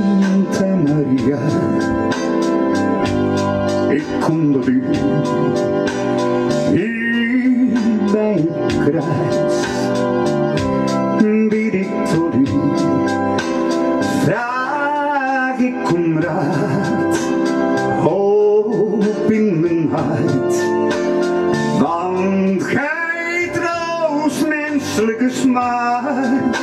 Santa Maria, ik kom door u in bij het kruis. Bid ik tot u, vraag ik om raad, hoop in mijn hart, want gij troost menselijke smaad.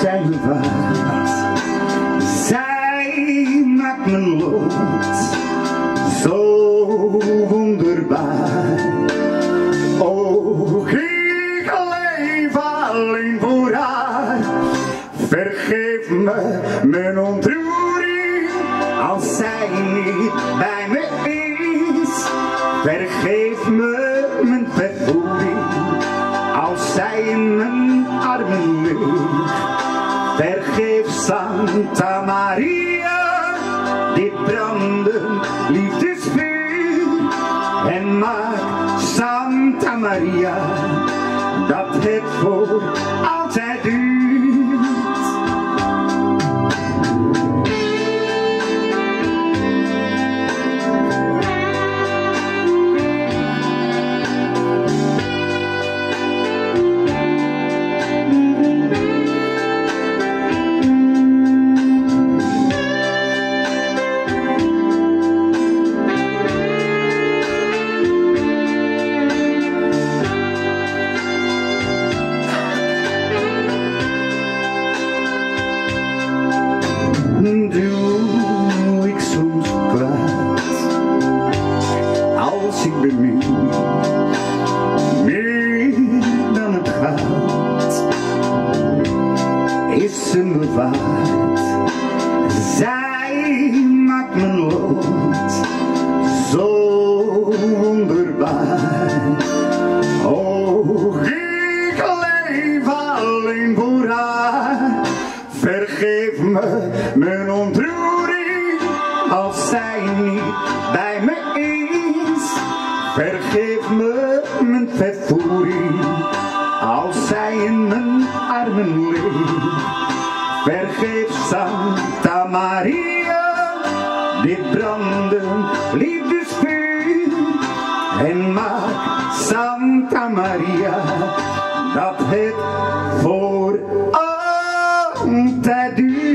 Is zij me waard. Zij maakt mijn lot zo wonderbaar. Oh, ik leef alleen voor haar. Vergeef me mijn ontroering als zij niet bij me Santa Maria dit brandend liefdesvuur en maak Santa Maria dat het voor altijd zij maakt mijn lot zo wonderbaar oh ik leef alleen voor haar Vergeef me mijn ontroering als zij niet bij me is. Vergeef Vergeef Santa Maria, dit brandend liefdesvuur. En maak Santa Maria dat het voor altijd duurt.